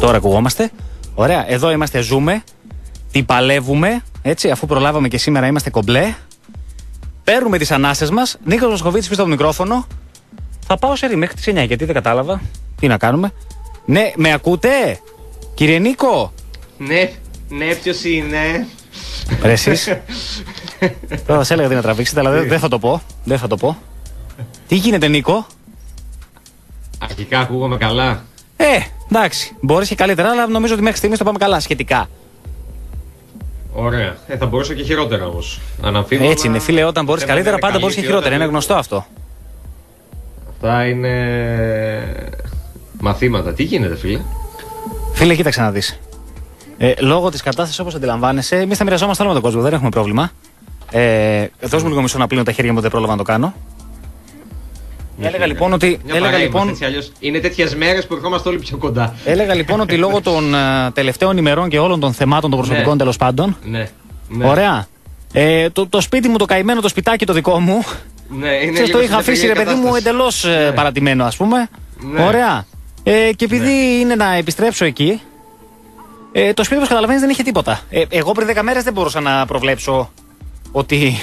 Τώρα ακουγόμαστε. Ωραία, εδώ είμαστε, ζούμε. Τι παλεύουμε, έτσι, αφού προλάβαμε και σήμερα είμαστε κομπλέ. Παίρνουμε τις ανάσες μας. Νίκος Μοσχοβίτης πίσω από το μικρόφωνο. Θα πάω σε ρί μέχρι τις 9 γιατί δεν κατάλαβα. Τι να κάνουμε. Ναι, με ακούτε, κύριε Νίκο. Ναι, ναι, ποιος είναι; Ρε εσείς. Τώρα σα έλεγα τι να τραβήξετε, αλλά δεν δεν θα το πω. Δεν θα το πω. Τι γίνεται, Νίκο; Αρχικά ακούγομαι καλά. Ε, εντάξει. Μπορεί και καλύτερα, αλλά νομίζω ότι μέχρι στιγμής το πάμε καλά σχετικά. Ωραία. Ε, θα μπορούσα και χειρότερα όμως. Αναμφίβολα. Έτσι είναι, φίλε. Όταν μπορείς δεν καλύτερα, είναι πάντα καλή μπορείς και ποιότητα χειρότερα. Είναι ζωή. γνωστό αυτό. Αυτά είναι. Μαθήματα. Τι γίνεται, φίλε; Φίλε, κοίταξε να δεις. Ε, λόγω της κατάστασης όπως αντιλαμβάνεσαι, εμείς θα μοιραζόμαστε όλο με τον κόσμο, δεν έχουμε πρόβλημα. Ε, δώσ' μου λίγο μισό να πλύνω τα χέρια μου, δεν πρόλαβα να το κάνω. Έλεγα λοιπόν ότι. Μια Έλεγα παρέα λοιπόν, είμαστε, έτσι αλλιώς. Είναι τέτοιες μέρες που ερχόμαστε όλοι πιο κοντά. έλεγα λοιπόν ότι λόγω των ε, τελευταίων ημερών και όλων των θεμάτων των προσωπικών Ναι. τέλος πάντων. Ναι. ναι. Ωραία. Ε, το, το σπίτι μου, το καημένο, το σπιτάκι το δικό μου. Ναι, είναι Ξέρεις, λίγο το είχα σε αφήσει ρε περίεργη παιδί μου κατάσταση. εντελώς Ναι. παρατημένο, ας πούμε. Ναι. Ωραία. Ε, και επειδή είναι να επιστρέψω εκεί, ε, το σπίτι όπως καταλαβαίνεις δεν είχε τίποτα. Ε, εγώ πριν 10 μέρες δεν μπορούσα να προβλέψω ότι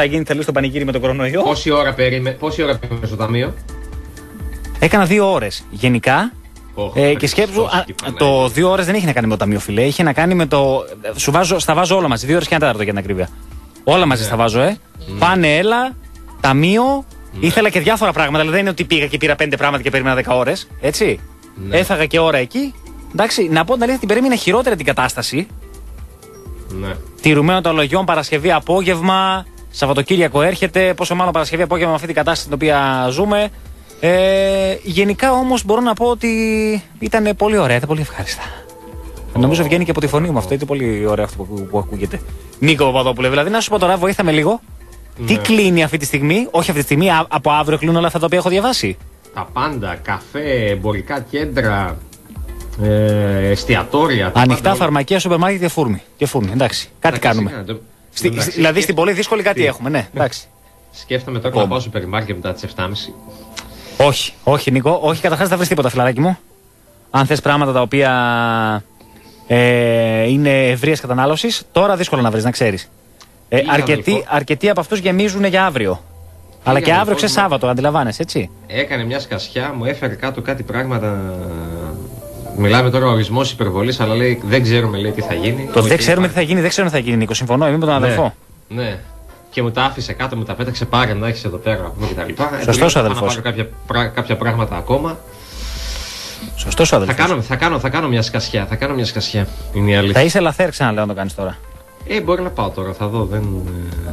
θα γίνει τελείως το πανηγύρι με τον κορονοϊό; Πόση ώρα περίμενε πόση ώρα περίμενε στο ταμείο; Έκανα δύο ώρες γενικά. Οχ, Ε, και σκέψου, Χριστός α, και Παναγία. το δύο ώρες δεν είχε να κάνει με το ταμείο, φιλέ. Είχε να κάνει με το. Σου βάζω, στα βάζω όλα μαζί. Δύο ώρες και ένα τέταρτο για την ακρίβεια. Όλα μαζί Ναι. στα βάζω, ε. Πάνε, έλα, ταμείο. Ήθελα και διάφορα πράγματα. Δηλαδή δεν είναι ότι πήγα και πήρα πέντε πράγματα και περίμενα δέκα ώρες. Έτσι. Ναι. Έφαγα και ώρα εκεί. Εντάξει, να πω την αλήθεια, την περίμενα χειρότερη την κατάσταση. Ναι. Τηρουμένο των λογιών, Παρασκευή απόγευμα. Σαββατοκύριακο έρχεται. Πόσο μάλλον Παρασκευή απόγευμα με αυτή την κατάσταση την οποία ζούμε. Ε, γενικά όμως μπορώ να πω ότι ήταν πολύ ωραία, ήταν πολύ ευχάριστα. Νομίζω βγαίνει και από τη φωνή μου αυτό, είναι πολύ ωραίο αυτό που, που ακούγεται. Νίκο Παπαδόπουλε, δηλαδή να σου πω τώρα, βοήθαμε λίγο. Τι Ναι. κλείνει αυτή τη στιγμή, όχι αυτή τη στιγμή, α- από αύριο κλείνουν όλα αυτά τα οποία έχω διαβάσει; Τα πάντα, καφέ, εμπορικά κέντρα, ε, εστιατόρια. τα Ανοιχτά πάντα όλα. φαρμακεία, σούπερ μάρκετ και φούρνη. Και φούρνη, εντάξει. Κάτι Εντάξει, κάνουμε. σιγά, το- Στη- εντάξει, δηλαδή στην σκέφτε- πολύ δύσκολη κάτι Τι; έχουμε, ναι, εντάξει. Σκέφτομαι τώρα Ακόμα. να πάω στο σούπερ μάρκετ μετά τις 7.30. Όχι, όχι Νίκο, όχι καταρχάς δεν θα βρεις τίποτα, φιλαράκι μου. Αν θες πράγματα τα οποία ε, είναι ευρείας κατανάλωσης, τώρα δύσκολο να βρεις, να ξέρεις. Ε, Πήγα, αρκετοί, αδελφό. αρκετοί από αυτούς γεμίζουν για αύριο. Αλλά και αύριο αδελφός ξέρεις μου. Σάββατο, αντιλαμβάνεσαι, έτσι. Έκανε μια σκασιά, μου έφερε κάτω κάτι πράγματα. Μιλάμε τώρα ορισμός υπερβολής, αλλά λέει δεν ξέρουμε λέει, τι θα γίνει. Το Οκ, δεν ξέρουμε τι πάει. θα γίνει, δεν ξέρουμε τι θα γίνει, Νίκο. Συμφωνώ, είμαι με τον Ναι, αδελφό. Ναι. Και μου τα άφησε κάτω, μου τα πέταξε πάρε να έχεις εδώ πέρα να πούμε κτλ. Σωστός ο Να αδελφός. πάρω κάποια, πρά- κάποια πράγματα ακόμα. Σωστός ο Θα αδελφός. κάνω, θα, κάνω, θα κάνω μια σκασιά. Θα κάνω μια σκασιά. Είναι η αλήθεια. Θα είσαι λαθέρ, ξαναλέω να το κάνεις τώρα. Ε, μπορεί να πάω τώρα, θα δω. Δεν, ε,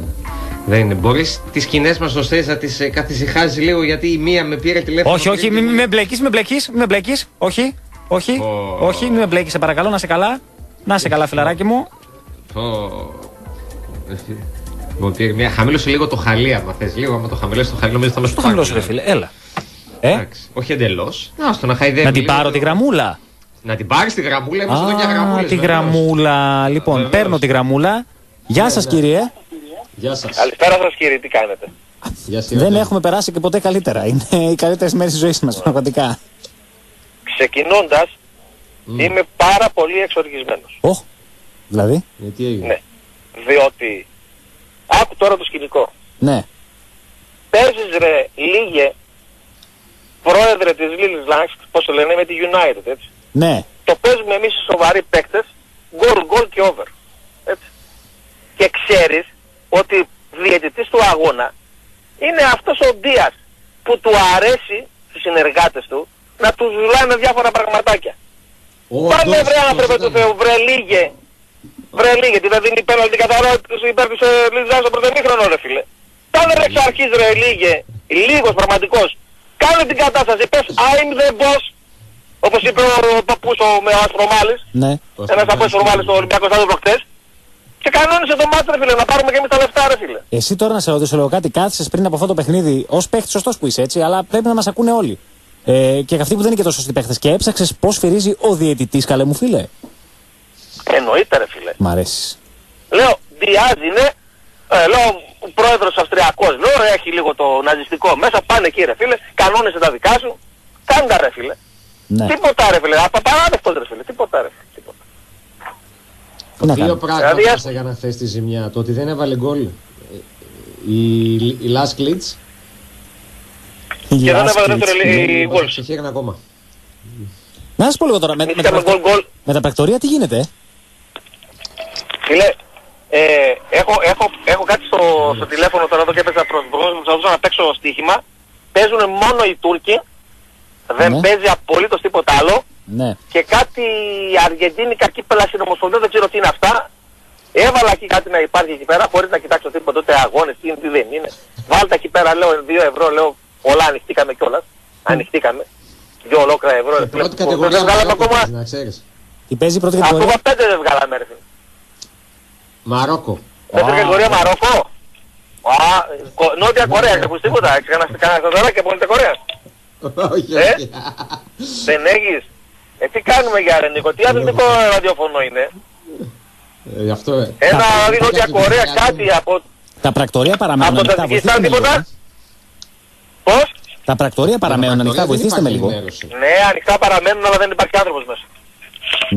δεν είναι. Μπορείς τις σκηνές μας ώστε να τις ε, καθησυχάζεις λίγο γιατί η μία με πήρε τηλέφωνο. Όχι, όχι, πριν μην και μη μου- με μπλέκεις, μην με μπλέκεις, μην με μπλέκεις. Όχι, όχι, Ω. όχι, μην με μπλέκεις, σε παρακαλώ, να σε καλά. Να σε καλά, φιλαράκι μου. Πω. Ε, Μου πήρε μια. Χαμήλωσε λίγο το χαλί, άμα θες. Λίγο, άμα το χαμηλώσεις το χαλί, νομίζω θα με Το χαμηλώσου, ρε φίλε, έλα. Ε, Εντάξει. Όχι εντελώς. Να στο να χαϊδεύει. να την λίγο. πάρω τη γραμμούλα. Να την πάρεις τη γραμμούλα, είμαστε εδώ για Α, γραμμούλες, τη βεβαίως. γραμμούλα. Λοιπόν, Βεβαίως. παίρνω τη γραμμούλα. Γεια σας, κύριε. Γεια σας. Καλησπέρα σας κύριε, τι κάνετε; Γεια σας, Δεν κύριε. έχουμε περάσει και ποτέ καλύτερα. Είναι οι καλύτερε μέρε της ζωής μας, πραγματικά. Ξεκινώντας, είμαι πάρα πολύ εξοργισμένος. Οχ, δηλαδή; Ε, τι έγινε; Ναι. Διότι, άκου τώρα το σκηνικό. Ναι. Παίζεις ρε λίγε πρόεδρε της Λίλης Λάγκς, πώς το λένε, με τη United, έτσι. Ναι. Το παίζουμε εμείς οι σοβαροί παίκτες, γκολ, γκολ και over. Έτσι. Και ξέρεις ότι διαιτητής του αγώνα είναι αυτός ο Ντίας που του αρέσει στους συνεργάτες του να τους ζουλάνε διάφορα πραγματάκια. Ο Πάμε Αντώνης βρε αυτός άνθρωπε του ήταν. Θεού, βρε λίγε. Βρε λίγε, τι δεν δίνει πέναλτι καθαρό υπέρ της ε, Λίζας στο πρωτεμήχρονο ρε φίλε. Πάνε ρε εξ αρχής ρε λίγε, λίγος πραγματικός. Κάνε την κατάσταση, πες I'm the boss. Όπως είπε ο παππούς ο, με ο Ασπρομάλης, Ναι. ένας από Ασπρομάλης στο Ολυμπιακός Στάδιο προχτές. Και κανόνισε το μάτς ρε φίλε, να πάρουμε και εμείς τα λεφτά ρε φίλε. Εσύ τώρα να σε ρωτήσω λίγο κάτι, κάθισες πριν από αυτό το παιχνίδι ως παίχτης, σωστός που είσαι έτσι, αλλά πρέπει να μας ακούνε όλοι. Ε, και αυτοί που δεν είναι και τόσο σωστοί παίχτε. Και έψαξες πώς φυρίζει ο διαιτητής, καλέ μου φίλε; Εννοείται ρε φίλε. Μ' αρέσεις. Λέω, Διάζ είναι, ε, λέω, ο πρόεδρος Αυστριακός, λέω, ρε, έχει λίγο το ναζιστικό μέσα, πάνε εκεί ρε φίλε, κανόνισε τα δικά σου, κάντα ρε φίλε. Ναι. Τίποτα ρε φίλε, απαράδεκτος ρε φίλε, τίποτα ρε. Τίποτα. Τι να Δύο κάνω. πράγματα Δηλαδή, ας- για να θες τη ζημιά. Το ότι δεν έβαλε γκολ ε, η, η Last Glitch Και δεν έβαλε Λάσκριτς. δεύτερο η μας Wolves. εξεχείρανε ακόμα. Να σας πω λίγο τώρα, με, με, τα, Είχαμε γκολ πρακτο- γκολ. με τα πρακτορία τι γίνεται, ε; Φίλε, ε, έχω, έχω, έχω κάτι στο, στο τηλέφωνο τώρα εδώ και έπαιζα προς μπρος, προσπαθούσα να παίξω στοίχημα. Παίζουν μόνο οι Τούρκοι, δεν Ναι. παίζει απολύτως τίποτα άλλο. Ναι. Και κάτι αργεντίνικα κύπελα στην Ομοσπονδία, δεν ξέρω τι είναι αυτά. Έβαλα εκεί κάτι να υπάρχει εκεί πέρα, χωρίς να κοιτάξω τίποτα, ούτε αγώνες, τι είναι, τι δεν είναι. Βάλτε εκεί πέρα, λέω, 2 ευρώ, λέω, πολλά ανοιχτήκαμε κιόλας. Ανοιχτήκαμε. Δύο ολόκληρα ευρώ. ρε Η φίλε. πρώτη Δεν κατηγορία βγάλαμε Μαρόκο ακόμα, παίζει, να ξέρεις. Τι παίζει η πρώτη ακόμα κατηγορία; πέντε δεν βγάλαμε, ρε φίλε. Μαρόκο. Δεύτερη Α, κατηγορία ναι. Μαρόκο. Α, Κο- Νότια Κορέα, έχεις ακούσει τίποτα. Έχεις κανένα κανένα χαζαράκι από Νότια Κορέα. Όχι, Ε; όχι. Δεν έχεις. Ε, τι κάνουμε για ρε Νίκο, τι αθλητικό ραδιοφωνό είναι; Ε, Γι' αυτό ε. Ένα δηλαδή Νότια Κάτι Κορέα κάτι. κάτι από... Τα πρακτορία παραμένουν Από το ανοιχτά. Βοηθήστε Τατζικιστάν με λίγο. τίποτα; Ε. Πώς; Τα πρακτορία παραμένουν Τώρα ανοιχτά. δεν Βοηθήστε με υπάρχει λίγο. ενημέρωση. Ναι, ανοιχτά παραμένουν αλλά δεν υπάρχει άνθρωπος μέσα.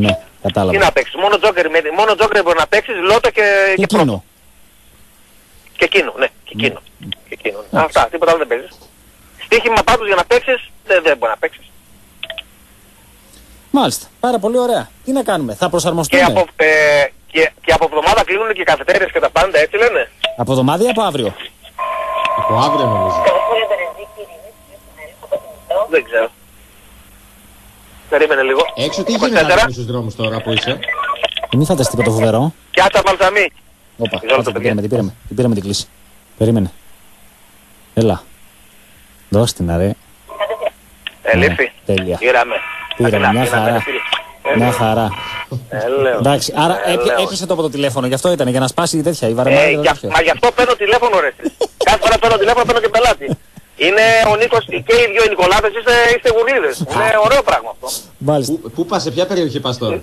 Ναι, Τι κατάλαβα. να παίξεις, μόνο τζόκερ, με- μόνο τζόκερ μπορεί να παίξεις, λότο και, Και και πρώτο. εκείνο. Και εκείνο, ναι, και εκείνο. Και εκείνο. Αυτά, τίποτα άλλο δεν παίζεις. Στοίχημα πάντως για να παίξεις, δεν, δεν μπορεί να παίξεις. Μάλιστα. Πάρα πολύ ωραία. Τι να κάνουμε. Θα Και προσαρμοστούμε. από, ε, και, και από εβδομάδα κλείνουν και οι καφετέριες και τα πάντα, έτσι λένε. Από εβδομάδα ή από αύριο; Από αύριο νομίζω. Δεν ξέρω. Περίμενε λίγο. Έξω τι 24. γίνεται να κάνεις στους δρόμους τώρα που είσαι; Ε, Μην φανταστεί τίποτα φοβερό. Πιάτσα μπαλσαμί. Όπα, Μισό λεπτό, κάτσε, την παιδιά. πήραμε, την πήραμε. Την πήραμε την κλίση. Περίμενε. Έλα. Δώσ' την αρέ. Ελήφθη. Ναι, τέλεια. Πήραμε. Πήραμε, Αθηνά, μια πήραμε, χαρά. ρε φίλε. Μια χαρά. Ε, λέω. Εντάξει, άρα Ε, έπι- λέω. έπιασε το από το τηλέφωνο, γι' αυτό ήταν, για να σπάσει η τέτοια, η Ε, βαρεμάρια. για- Μα γι' αυτό παίρνω τηλέφωνο ρε. φίλε. Κάθε φορά παίρνω τηλέφωνο παίρνω και πελάτη. Είναι ο Νίκος και οι δυο οι Νικολάδες είστε, είστε γουρλίδες. Είναι ωραίο πράγμα αυτό. Μάλιστα. Πού, πού πας, σε ποια περιοχή πας τώρα;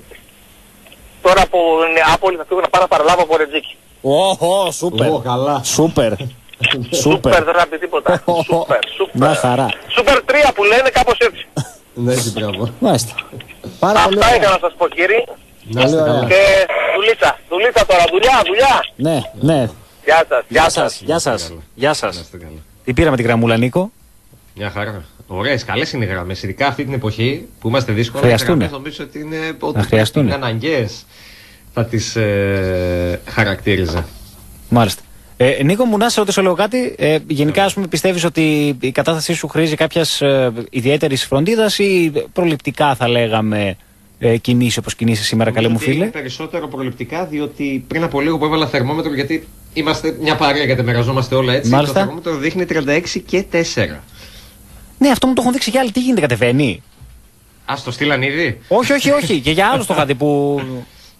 Τώρα που είναι Άπολη θα φύγω να πάρω να παραλάβω από Ρετζίκη. Ωχ, σούπερ. Ω, καλά. Σούπερ. Σούπερ Σούπερ. δεν θα πει τίποτα. Σούπερ, Μια σούπερ. χαρά. Σούπερ 3 που λένε κάπως έτσι. Ναι, έτσι μπράβο. Μάλιστα. Πάρα πολύ Αυτά είχα ωραία. να σας πω κύριε. Να είστε Πολύ καλά. ωραία. Και δουλίτσα, δουλίτσα τώρα, δουλειά, δουλειά. Ναι, ναι. Γεια σας, γεια Γεια σας. σας. Γεια σας. Γεια Να σας. είστε καλά. Τι πήραμε την γραμμούλα, Νίκο; Μια χαρά. Ωραίες, καλές είναι οι γραμμές. Ειδικά αυτή την εποχή που είμαστε δύσκολα. Χρειαστούνε. Οι γραμμές νομίζω ότι είναι, ότι Να χρειαστούνε. είναι αναγκαίες. Θα τις ε, χαρακτήριζα. Μάλιστα. Ε, Νίκο, μου να σε ρωτήσω λίγο κάτι. Ε, γενικά, ας πούμε, πιστεύεις ότι η κατάστασή σου χρήζει κάποιας ε, ιδιαίτερης φροντίδας ή προληπτικά, θα λέγαμε, ε, κινήσει όπως κινείσαι σήμερα, καλέ μου Νομίζω ότι φίλε; είναι περισσότερο προληπτικά διότι πριν από λίγο που έβαλα θερμόμετρο γιατί είμαστε μια παρέα γιατί μοιραζόμαστε όλα έτσι. Μάλιστα. Το θερμόμετρο δείχνει 36 και 4. Ναι, αυτό μου το έχουν δείξει και άλλοι. Τι γίνεται, κατεβαίνει; Α, το στείλαν ήδη; όχι, όχι, όχι. και για άλλου το είχα δει που.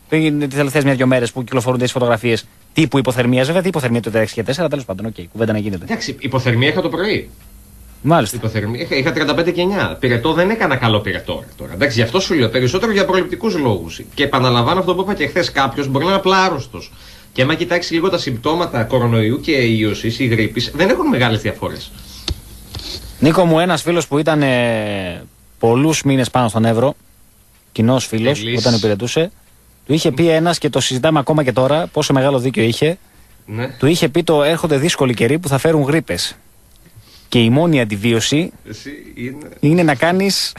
τις τελευταίες μια-δυο μέρες που κυκλοφορούν τις φωτογραφίες τύπου υποθερμία. Βέβαια, τι υποθερμία το 36 και 4, τέλος πάντων, οκ, κουβέντα να γίνεται. Εντάξει, υποθερμία είχα το πρωί. Μάλιστα. Υποθερμία, είχα, είχα 35 και 9. Πυρετό δεν έκανα καλό πυρετό τώρα. Εντάξει, γι' αυτό σου λέω περισσότερο για προληπτικούς λόγους. Και επαναλαμβάνω αυτό που είπα και χθες. Κάποιος μπορεί να είναι απλά άρρωστος. Και άμα κοιτάξει λίγο τα συμπτώματα κορονοϊού και ίωσης ή γρίπης, δεν έχουν μεγάλες διαφορές. Νίκο μου, ένας φίλος που ήταν ε, πολλούς μήνες πάνω στον Εύρο, κοινός φίλος, Ελής. όταν υπηρετούσε, του είχε πει ένας και το συζητάμε ακόμα και τώρα, πόσο μεγάλο δίκιο είχε. Ναι. Του είχε πει το έρχονται δύσκολοι καιροί που θα φέρουν γρήπες. Και η μόνη αντιβίωση Εσύ είναι. είναι να κάνεις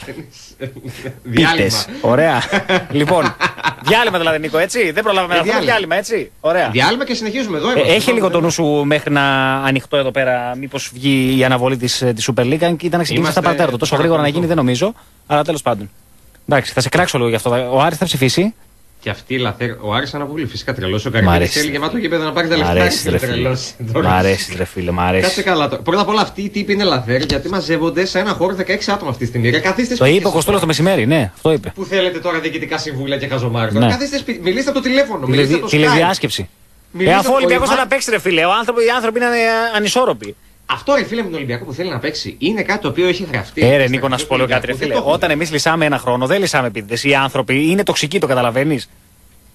Διάλειμμα. πίτες. Ωραία. λοιπόν, διάλειμμα δηλαδή, Νίκο, έτσι. Δεν προλάβαμε Ε, να πούμε διάλειμμα. διάλειμμα, έτσι. Ωραία. Διάλειμμα και συνεχίζουμε εδώ. Ε, είμαστε. έχει λίγο το νου σου μέχρι να ανοιχτώ εδώ πέρα, μήπως βγει η αναβολή της της Super League. Αν και ήταν να ξεκινήσει Είμαστε στα παρατέρτο. Τόσο γρήγορα να γίνει δεν νομίζω. Αλλά τέλος πάντων. Εντάξει, θα σε κράξω λίγο γι' αυτό. Ο Άρης θα ψηφίσει. Και αυτή η λαθέρ. Ο Άρης Αναβούλη φυσικά τρελός. Ο Μ' Καρυπίδης αρέσει. θέλει γεμάτο γήπεδο να πάρει τα Μ' λεφτά. αρέσει, ρε φίλε. τρελός. Μ' αρέσει, ρε φίλε, μ' Κάτσε αρέσει. καλά τώρα. Πρώτα απ' όλα αυτοί οι τύποι είναι λαθέρ γιατί μαζεύονται σε ένα χώρο 16 άτομα αυτή τη στιγμή. Ρε, Καθίστε Το σπίτι είπε ο σας Κοστόλο τώρα. το μεσημέρι, ναι, αυτό είπε. Που θέλετε τώρα διοικητικά συμβούλια και χαζομάρι. Τώρα Ναι. καθίστε σπίτι. Μιλήστε από το τηλέφωνο. Μιλήστε Τηλεδι- από το Skype. Τηλεδιάσκεψη. Ε, Μιλήστε αφού ο από- Ολυμπιακό ο θα Ιβάν- να παίξει, ρε φίλε. Ο άνθρωπο, οι άνθρωποι είναι ε, ανισόρροποι. Αυτό ρε φίλε με τον Ολυμπιακό που θέλει να παίξει είναι κάτι το οποίο έχει γραφτεί. Ε, ρε Στα Νίκο, να σου πω λίγο κάτι, ρε Δεν φίλε. το έχουμε. Όταν εμείς λυσάμε ένα χρόνο, δεν λυσάμε επίτηδε. Οι άνθρωποι είναι τοξικοί, το καταλαβαίνεις.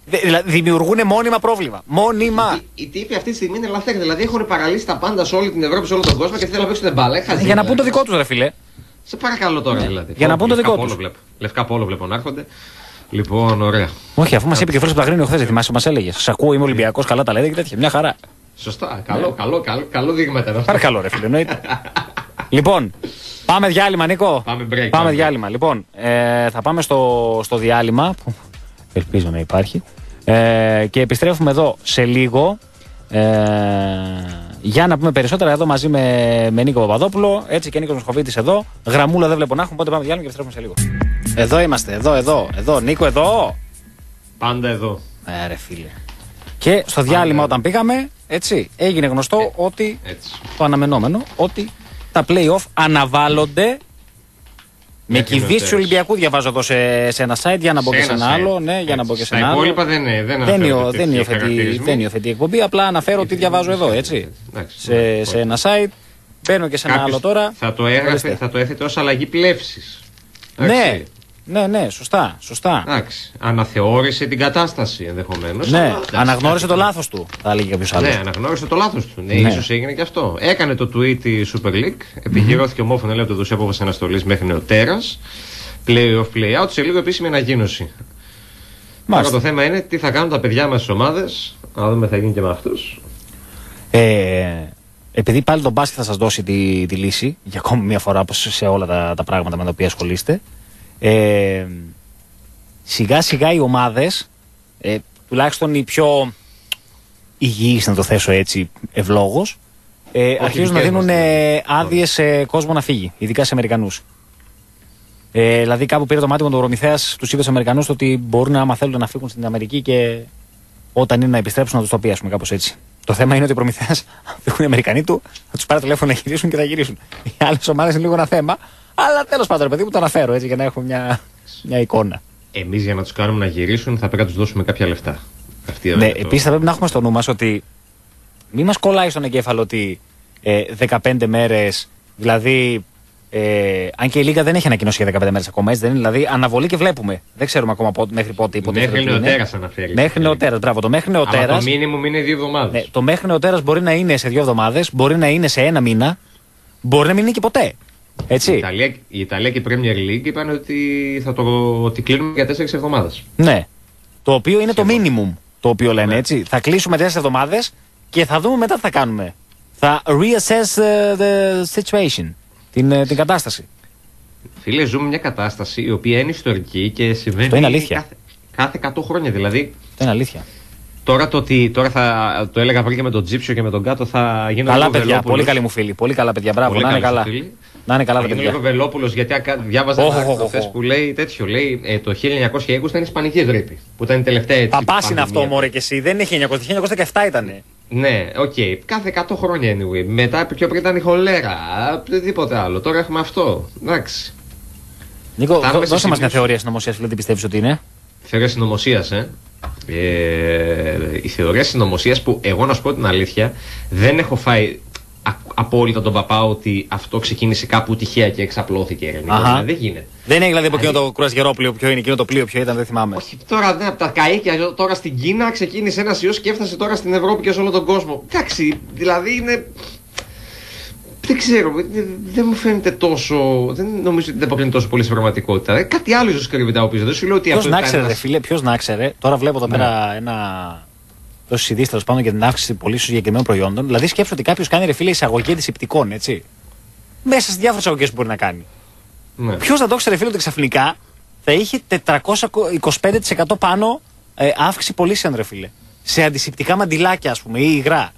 Δηλαδή δημιουργούν μόνιμα πρόβλημα. Μόνιμα. Οι, οι τύποι αυτή τη στιγμή είναι λαθέρ. Δηλαδή έχουν παραλύσει τα πάντα σε όλη την Ευρώπη, σε όλο τον κόσμο και θέλουν να παίξουν μπάλα. Ε, χαζοί, Για να δηλαδή. πούν το δικό τους, ρε φίλε. Σε παρακαλώ τώρα Ναι. δηλαδή. Για να πούν το Λευκά δικό πόλο τους. Βλέπω. Λευκά πόλο βλέπω να έρχονται. Λοιπόν, ωραία. Όχι, αφού μας είπε και φίλο Παγρίνιο χθες, θυμάσαι, μας έλεγε. Σας ακούω, είμαι Ολυμπιακός, καλά τα λέτε και τέτοια. Μια χαρά. Σωστά. Καλό, καλό, καλό, καλό δείγμα ήταν αυτό. Παρακαλώ, ρε φίλε, εννοείται. λοιπόν, πάμε διάλειμμα, Νίκο. Πάμε break, Πάμε πάμε break. διάλειμμα. Λοιπόν, ε, θα πάμε στο, στο διάλειμμα που ελπίζω να υπάρχει. Ε, και επιστρέφουμε εδώ σε λίγο. Ε, για να πούμε περισσότερα εδώ μαζί με, με Νίκο Παπαδόπουλο. Έτσι και Νίκος Μοσχοβίτης εδώ. Γραμμούλα δεν βλέπω να έχουμε, οπότε πάμε διάλειμμα και επιστρέφουμε σε λίγο. Εδώ είμαστε, εδώ, εδώ, εδώ. Νίκο, εδώ. Πάντα εδώ. Ε, ρε φίλε. Και στο διάλειμμα όταν πήγαμε, έτσι, έγινε γνωστό ότι Έτσι. το αναμενόμενο ότι τα play-off αναβάλλονται με Μέχρι κηδείες του νεοτέρας. Ολυμπιακού. Διαβάζω εδώ σε, σε ένα site για να μπω και σε ένα site. άλλο. Ναι, για να Έτσι. μπω και σε Στα ένα άλλο. υπόλοιπα δεν, είναι- δεν Δεν, αναφέρονται υιο- δεν, τέτοιοι υιοθετεί, χαρακτηρισμοί. δεν υιοθετεί εκπομπή, απλά αναφέρω τι διαβάζω εδώ, έτσι. Εντάξει, Σε, εντάξει, σε ένα site. Μπαίνω και σε ένα Κάποιος άλλο τώρα. Θα το, έγραφε, Ορίστε. θα το έθετε ως αλλαγή πλεύσης. Ναι, ναι, ναι, σωστά, σωστά. Εντάξει. Αναθεώρησε την κατάσταση ενδεχομένως. Ναι, αναγνώρισε το λάθος του, θα έλεγε κάποιος άλλος. Ναι, αναγνώρισε το λάθος του. Ναι, Ναι. ίσως έγινε και αυτό. Έκανε το tweet η Super League. Επικυρώθηκε ομόφωνα λέει από το δοσία απόφασης αναστολής μέχρι νεοτέρας. Play off, play out. Σε λίγο επίσημη ανακοίνωση. Τώρα Μάλιστα. το θέμα είναι τι θα κάνουν τα παιδιά μας στις ομάδες. Να δούμε τι θα γίνει και με αυτούς. Ε, επειδή πάλι το μπάσκετ θα σας δώσει τη, τη λύση για ακόμη μια φορά όπως σε όλα τα, τα πράγματα με τα οποία ασχολείστε ε, σιγά σιγά οι ομάδες ε, τουλάχιστον οι πιο υγιείς να το θέσω έτσι ευλόγως ε, αρχίζουν να δικές δίνουν μας, ε, ναι. άδειες σε κόσμο να φύγει, ειδικά σε Αμερικανούς. Ε, δηλαδή κάπου πήρε το μάτι με τον Προμηθέας, τους είπε στους Αμερικανούς ότι μπορούν άμα θέλουν να φύγουν στην Αμερική και όταν είναι να επιστρέψουν να τους το πει, α πούμε, κάπως έτσι. Το θέμα είναι ότι ο προμηθέας, αν φύγουν οι Αμερικανοί του, θα τους πάρει τηλέφωνο να γυρίσουν και θα γυρίσουν. Οι άλλες ομάδες είναι λίγο ένα θέμα. Αλλά τέλος πάντων, ρε παιδί μου, το αναφέρω έτσι για να έχουμε μια, μια εικόνα. Εμείς για να τους κάνουμε να γυρίσουν θα πρέπει να τους δώσουμε κάποια λεφτά. Αυτή Ναι, είναι το- επίσης θα πρέπει να έχουμε στο νου μας ότι μην μας κολλάει στον εγκέφαλο ότι ε, 15 μέρες, δηλαδή. Ε, αν και η Λίγα δεν έχει ανακοινώσει για 15 μέρες ακόμα, έτσι δεν είναι. Δηλαδή αναβολή και βλέπουμε. Δεν ξέρουμε ακόμα πότε, μέχρι πότε υποτίθεται. Μέχρι ότι είναι. νεοτέρας αναφέρει. Μέχρι νεοτέρας, μπράβο. Το μέχρι Αλλά νεοτέρα. το μήνυμο είναι δύο εβδομάδες. Ναι, το μέχρι νεοτέρας μπορεί να είναι σε δύο εβδομάδες, μπορεί να είναι σε ένα μήνα, μπορεί να μην είναι και ποτέ. Η Έτσι. Ιταλία, η Ιταλία και η Premier League είπαν ότι, θα το, ότι κλείνουμε για τέσσερις εβδομάδες. Ναι. Το οποίο είναι το Σχεδόν. minimum το οποίο λένε Ναι. έτσι. Θα κλείσουμε τέσσερις εβδομάδες και θα δούμε μετά τι θα κάνουμε. Θα reassess the, the situation. Την, ε, την κατάσταση. Φίλε, ζούμε μια κατάσταση η οποία είναι ιστορική και συμβαίνει Αυτό είναι αλήθεια. κάθε, κάθε 100 χρόνια. Δηλαδή, Αυτό είναι αλήθεια. τώρα το ότι τώρα θα το έλεγα πριν και με τον Τζίψιο και με τον Κάτο θα γίνω Καλά λίγο παιδιά, Βελόπουλος. πολύ καλή μου φίλη. Πολύ καλά παιδιά. Μπράβο, Πολύ να είναι καλοί καλά. σου φίλοι. Να είναι καλά Θα τα γίνω παιδιά. λίγο Βελόπουλο γιατί ακα- διάβαζα Οχ, ένα οχ, άρθρο οχ, χθες οχ. που λέει τέτοιο. Λέει ε, το 1920 ήταν Ισπανική γρίπη. Που ήταν η τελευταία έτσι. Παπά είναι αυτό, πανδημία. μωρέ και εσύ. Δεν είναι 1900, 1917 ήταν. Ναι, οκ. Κάθε 100 χρόνια anyway. Μετά πιο πριν ήταν η χολέρα. Οτιδήποτε άλλο. Τώρα έχουμε αυτό. Εντάξει. Νίκο, Φτάνουμε δώ- σε δώσε μας μια σημείο- θεωρία συνωμοσίας, φίλε, τι πιστεύεις ότι είναι; Θεωρία συνωμοσίας, ε. ε. Η θεωρία συνωμοσίας που εγώ να σου πω την αλήθεια δεν έχω φάει α- απόλυτα τον παπά ότι αυτό ξεκίνησε κάπου τυχαία και εξαπλώθηκε. ρε, Νίκο. Αχα. Δηλαδή, δεν γίνεται. Δεν είναι δηλαδή από εκείνο το κουρασγερόπλιο ποιο είναι, εκείνο το πλοίο ποιο ήταν, δεν θυμάμαι. Όχι, τώρα ναι, από τα καίκια τώρα στην Κίνα ξεκίνησε ένας ιός και έφτασε τώρα στην Ευρώπη και σε όλο τον κόσμο. Εντάξει, δηλαδή είναι. Δεν ξέρω, δεν, δεν μου φαίνεται τόσο. Δεν νομίζω ότι δεν αποκλίνει τόσο πολύ στην πραγματικότητα. Ε, κάτι άλλο ίσως κρύβεται από πίσω. Δεν σου λέω ότι Ποιος αυτό να ήταν ξέρε, ρε ένας- φίλε, ποιος να ξέρε. Τώρα βλέπω εδώ Ναι. πέρα ένα. Τόσε ειδήσει τέλος πάντων για την αύξηση πωλήσεων συγκεκριμένων προϊόντων. Δηλαδή σκέψω ότι κάποιος κάνει ρε φίλε εισαγωγή αντισηπτικών, έτσι. Μέσα στις διάφορες εισαγωγές που μπορεί να κάνει. Ναι. Ποιος θα το ξέρει, φίλε, ότι ξαφνικά θα είχε 425% πάνω ε, αύξηση πωλήσεων, ρε φίλε. Σε αντισηπτικά μαντιλάκια, ας πούμε, ή υγρά.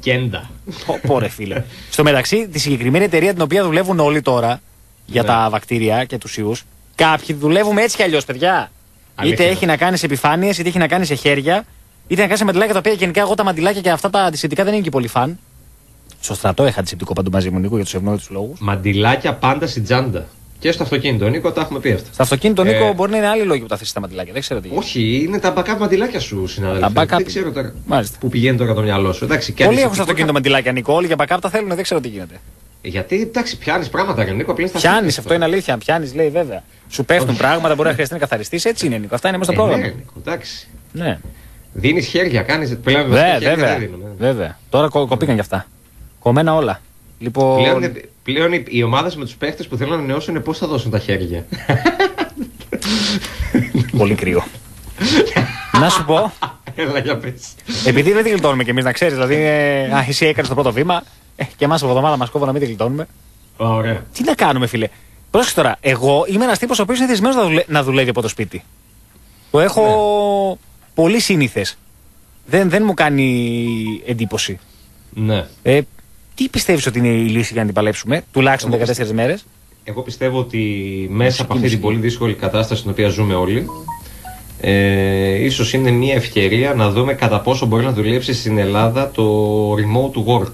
Κέντα. Πω, πω, ρε φίλε. Στο μεταξύ, τη συγκεκριμένη εταιρεία την οποία δουλεύουν όλοι τώρα για Ναι. τα βακτήρια και τους ιούς, κάποιοι δουλεύουμε έτσι κι αλλιώς, παιδιά. Αλήθεια. Είτε έχει να κάνει σε επιφάνειες, είτε έχει να κάνει σε χέρια, είτε να κάνει σε μαντιλάκια τα οποία γενικά εγώ τα μαντιλάκια και αυτά τα αντισηπτικά δεν είναι και πολύ φαν. Στο στρατό είχα αντισηπτικό παντού μαζί μου, Νίκο, για τους ευνόητους λόγους. Μαντιλάκια πάντα στην τσάντα. Και στο αυτοκίνητο, Νίκο, τα έχουμε πει αυτά. Στο αυτοκίνητο, Νίκο, Ε, μπορεί να είναι άλλοι λόγοι που τα θέσει τα μαντιλάκια. Δεν ξέρω τι. γίνεται. Όχι, είναι τα backup μαντιλάκια σου, συνάδελφε. Τα backup. Δεν ξέρω τώρα. Μάλιστα. Πού πηγαίνει τώρα το μυαλό σου. Εντάξει, και Πολλοί έχουν στο αντισηπτικό αυτοκίνητο μαντιλάκια, Νίκο. Όλοι για backup τα θέλουν, δεν ξέρω τι γίνεται. Γιατί εντάξει, πιάνεις πράγματα, ρε Νίκο, απλά είναι στα Πιάνεις, φύλλα αυτό είναι αλήθεια. Πιάνεις, λέει βέβαια. Σου πέφτουν πράγματα, μπορεί να χρειαστεί να καθαριστείς. Έτσι είναι, Νίκο. Αυτά είναι μέσα στο Ε, ναι, πρόγραμμα. Νίκο, εντάξει. Ναι. Δίνεις χέρια, κάνει. Πλέον Βε, χέρια βέβαια. δεν δίνουμε. βέβαια. Τώρα κο, κοπήκαν κι αυτά. Κομμένα όλα. Λοιπόν, Πλέον, πλέον οι, οι ομάδες με τους παίχτες που θέλουν να ανανεώσουν πώς θα δώσουν τα χέρια. πολύ κρύο. να σου πω, Έλα για πες. επειδή δεν τη γλιτώνουμε κι εμείς, να ξέρεις. Δηλαδή, ε, α, εσύ έκανες το πρώτο βήμα ε, και εμάς από εβδομάδα μας κόβω να μην τη γλιτώνουμε. Ωραία. Τι να κάνουμε, φίλε. Πρόσεχε τώρα, εγώ είμαι ένας τύπος ο οποίος είναι θεσμένο να, δουλε- να δουλεύει από το σπίτι. Το έχω πολύ σύνηθες. Δεν, δεν μου κάνει εντύπωση. Ναι. Ε, τι πιστεύεις ότι είναι η λύση για να την παλέψουμε, τουλάχιστον Εγώ 14 μέρες; Εγώ πιστεύω ότι μέσα από αυτή Ξεκίνησε. την πολύ δύσκολη κατάσταση στην οποία ζούμε όλοι, ε, ίσως είναι μια ευκαιρία να δούμε κατά πόσο μπορείς να δουλέψεις στην Ελλάδα το remote work.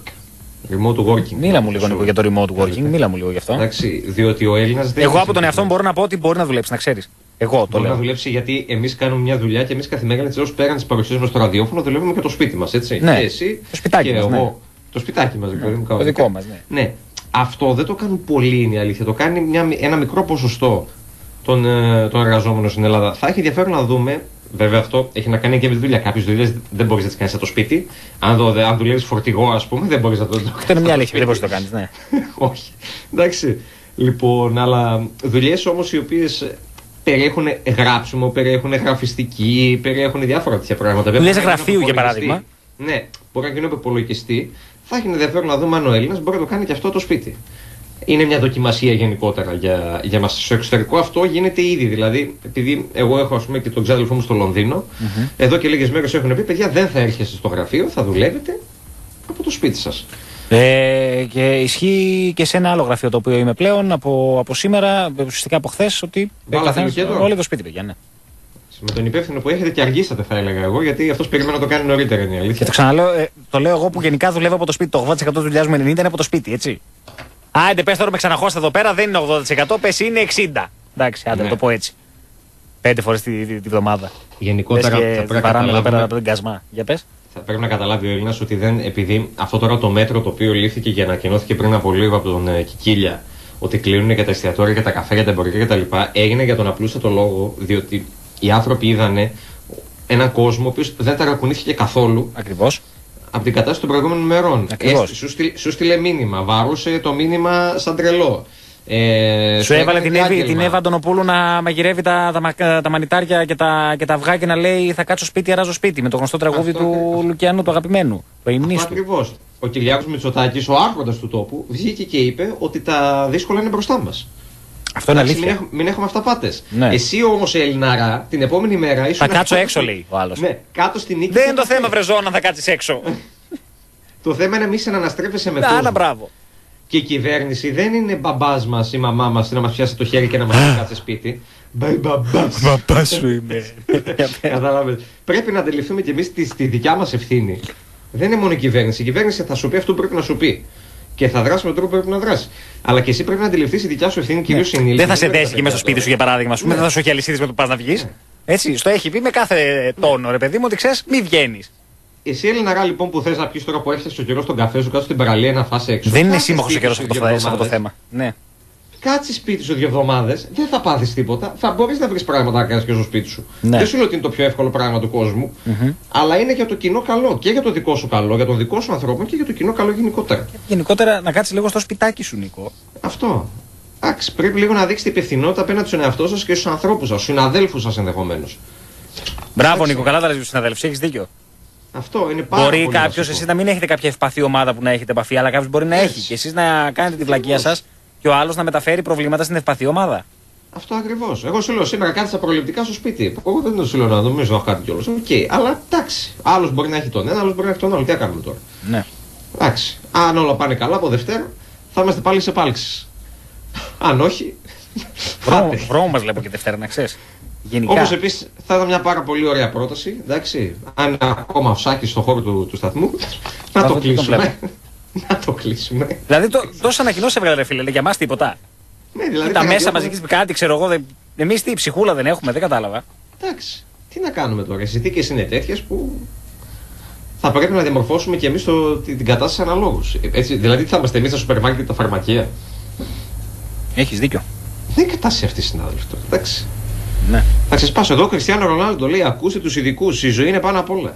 Remote working. Μίλα μου λίγο Νίκο, για το remote working, μίλα μου λίγο γι' αυτό. Εντάξει, διότι ο Έλληνας δεν. Εγώ είναι από τον εαυτό μου συνηθισμένος. μπορώ να πω ότι μπορεί να δουλέψει, να ξέρεις. Εγώ το Μπορεί να λέω. δουλέψει γιατί εμείς κάνουμε μια δουλειά και εμείς καθημερινά έτσι πέραν της παρουσίας μας στο ραδιόφωνο δουλεύουμε και το σπίτι μας, έτσι. Ναι. Και εσύ Το σπιτάκι και μας, εγώ. ναι. Το σπιτάκι μας, δηλαδή. μου Το κανονικά. δικό μας, ναι. Ναι. Αυτό δεν το κάνουν πολλοί, είναι η αλήθεια. Το κάνει μια, ένα μικρό ποσοστό των, ε, των εργαζόμενων στην Ελλάδα. Θα έχει ενδιαφέρον να δούμε. Βέβαια, αυτό έχει να κάνει και με τη δουλειά. Κάποιες δουλειές δεν μπορείς να τις κάνεις από το σπίτι. Αν, το, αν δουλεύεις φορτηγό, ας πούμε, δεν μπορείς να το, το Αυτό είναι μια αλήθεια, δεν μπορείς να το κάνεις. Ναι. όχι. Εντάξει. Λοιπόν, αλλά δουλειές όμως οι οποίες περιέχουν γράψιμο, περιέχουν γραφιστική, περιέχουν διάφορα τέτοια πράγματα. Δουλειές Βέβαια, μπορεί να γραφείου, γίνουν για από υπολογιστή. παράδειγμα. Ναι, μπορεί να γίνουν από υπολογιστή. Θα έχει ενδιαφέρον να δούμε αν ο Έλληνας μπορεί να το κάνει και αυτό το σπίτι. Είναι μια δοκιμασία γενικότερα για, για μας. Στο εξωτερικό αυτό γίνεται ήδη. Δηλαδή, επειδή εγώ έχω ας πούμε, και τον ξάδελφό μου στο λονδινο εδώ και λίγες μέρες έχουν πει: Παιδιά, δεν θα έρχεστε στο γραφείο, θα δουλεύετε από το σπίτι σας. Ε, και ισχύει και σε ένα άλλο γραφείο το οποίο είμαι πλέον από, από σήμερα, ουσιαστικά από χθες, ότι Βάλα καθένας- θελοκέντρο. όλοι το σπίτι, παιδιά. Ναι. Με τον υπεύθυνο που έχετε και αργήσατε, θα έλεγα εγώ, γιατί αυτός περίμενα να το κάνει νωρίτερα, είναι η Και αλήθεια. το ξαναλέω, ε, το λέω εγώ που γενικά δουλεύω από το σπίτι. Το 80% τη δουλειά μου 90 είναι από το σπίτι, έτσι. Άντε, πες τώρα με ξαναχώστε εδώ πέρα, δεν είναι 80%, πες είναι 60. Εντάξει, άντε, Ναι. να το πω έτσι. Πέντε φορές τη, τη, τη βδομάδα. Γενικότερα Λες θα και πρέπει, να βαράμε εδώ πέρα καταλάβουμε, από τον κασμά. Για πες. Θα πρέπει να καταλάβει ο Έλληνας ότι δεν, επειδή αυτό τώρα το μέτρο το οποίο λήφθηκε και ανακοινώθηκε πριν από λίγο από τον ε, Κικίλια, ότι κλείνουν και τα εστιατόρια και τα καφέ για τα εμπορικά κτλ., έγινε για τον απλούστατο λόγο, διότι οι άνθρωποι είδανε έναν κόσμο ο οποίος δεν ταρακουνήθηκε καθόλου Ακριβώς. από την κατάσταση των προηγούμενων μερών. Ακριβώς. Έστει- Σου, στείλ- σου στείλε μήνυμα, βάρουσε το μήνυμα σαν τρελό. Ε, Σου έβαλε έκανε την Εύη, διάγγελμα. την Εύα Αντωνοπούλου να μαγειρεύει τα, τα, μα- τα μανιτάρια και τα, και τα αυγά και να λέει Θα κάτσω σπίτι, αράζω σπίτι. Με το γνωστό τραγούδι Αυτό του ακριβώς. Λουκιανού, του αγαπημένου. Το υμνής του. Ακριβώς. Ο Κυριάκος Μητσοτάκης, ο άρχοντας του τόπου, βγήκε και είπε ότι τα δύσκολα είναι μπροστά μας. Αυτό είναι Μην, αλήθεια. έχουμε- μην έχουμε αυταπάτες. Ναι. Εσύ όμως, Ελληναρά, την επόμενη μέρα ήσουν. Θα κάτσω έξω, λέει ο άλλος. Ναι, κάτω στην νίκη. Δεν είναι το θέμα, βρεζόνα, θα κάτσεις έξω. Το θέμα είναι να μην συναναστρέφεσαι με Άρα, κόσμο. μπράβο. Και η κυβέρνηση δεν είναι μπαμπάς μας ή μαμά μας να μας πιάσει το χέρι και να μας πει κάτσε σπίτι. Μπαϊ μπαμπάς. Παπά σου είμαι. Κατάλαβε. Πρέπει να αντιληφθούμε κι εμείς τη, τη δικιά μας ευθύνη. Δεν είναι μόνο η κυβέρνηση. Η κυβέρνηση θα σου πει αυτό που πρέπει να σου πει. Και θα δράσει με τον τρόπο που πρέπει να δράσει. Αλλά και εσύ πρέπει να αντιληφθείς η δικιά σου ευθύνη κυρίως συνήλικη. Ναι. Δεν θα σε είναι δέσει τα και μέσα στο σπίτι παιδιά σου για παράδειγμα. ας πούμε, Ναι. Δεν θα σου έχει αλυσίδε με το πας να βγεις. Έτσι, στο έχει πει με κάθε τόνο, ρε παιδί μου, ότι ξέρεις, μη βγαίνεις. Εσύ Ελληναρά λοιπόν που θες να πιει τώρα που έρχεσαι στο καιρό στον καφέ σου κάτω στην παραλία να φας έξω. Δεν είναι Κάτσε σύμμαχος ο σπίτι καιρός σου αυτό δύο το, σε αυτό το εβδομάδες. θέμα. Ναι. Κάτσε σπίτι σου δύο εβδομάδες, δεν θα πάθεις τίποτα. Θα μπορείς να βρεις πράγματα να κάνεις και στο σπίτι σου. Ναι. Δεν σου λέω ότι είναι το πιο εύκολο πράγμα του κοσμου αλλά είναι για το κοινό καλό. Και για το δικό σου καλό, για τον δικό σου ανθρώπο και για το κοινό καλό γενικότερα. Γενικότερα να κάτσεις λίγο στο σπιτάκι σου, Νίκο. Αυτό. Εντάξει, πρέπει λίγο να δείξετε υπευθυνότητα απέναντι στον εαυτό σας και στους ανθρώπους σας, στους συναδέλφους σας ενδεχομένως. Μπράβο, Εντάξει. Νίκο, καλά τα λες συναδέλφους, έχεις δίκιο. Αυτό είναι πάρα Μπορεί πολύ κάποιος, βασικό. εσείς να μην έχετε κάποια ευπαθή ομάδα που να έχετε επαφή, αλλά κάποιος μπορεί να Έτσι. έχει. Και εσείς να κάνετε τη βλακεία σας και ο άλλος να μεταφέρει προβλήματα στην ευπαθή ομάδα. Αυτό ακριβώς. Εγώ σου λέω σήμερα κάτι στα προληπτικά στο σπίτι. Εγώ δεν το σου λέω να νομίζω να έχω κάτι κιόλας. Οκ, αλλά εντάξει. Άλλος μπορεί να έχει τον ένα, άλλος μπορεί να έχει τον άλλο. Τι να κάνουμε τώρα; Ναι. Εντάξει. Αν όλα πάνε καλά από Δευτέρα, θα είμαστε πάλι σε επάλξεις. Αν όχι. Πάτε. Βρώμα μας βλέπω και Δευτέρα, να ξέρεις. Γενικά. Όπως επίσης θα ήταν μια πάρα πολύ ωραία πρόταση. Εντάξει. Αν είναι ακόμα φσάκι στον χώρο του, του σταθμού, να Αυτό το δεν το κλείσουμε. βλέπω. να το κλείσουμε. Δηλαδή το, τόσε ανακοινώσει έβγαλε, ρε φίλε, λέει, για μας τίποτα. Ναι, δηλαδή τα τα μέσα ραδιόφωνα- μαζικής κάτι, ξέρω εγώ. Δεν... Εμείς τι ψυχούλα δεν έχουμε, δεν κατάλαβα. Εντάξει. Τι να κάνουμε τώρα. Οι συνθήκες είναι τέτοιες που θα πρέπει να διαμορφώσουμε και εμείς την κατάσταση αναλόγως. Δηλαδή, τι θα είμαστε εμείς στα σούπερ μάρκετ και τα φαρμακεία; Έχεις δίκιο. Δεν είναι κατάσταση αυτή, συνάδελφοι. τώρα, Εντάξει. Ναι. Θα ξεσπάσω εδώ. Ο Κριστιανό Ρονάλντο λέει: Ακούστε τους ειδικούς. Η ζωή είναι πάνω απ' όλα.